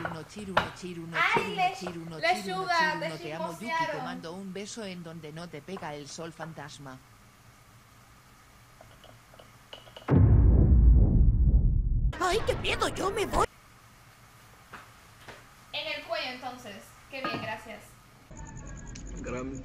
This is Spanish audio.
chiruno, chiruno, Ay, chiruno, le- chiruno, chiruno, te amo Yuki, te mando un beso en donde no te pega el sol fantasma. ¡Ay, qué miedo! ¡Yo me voy! En el cuello entonces. Qué bien, gracias. Gran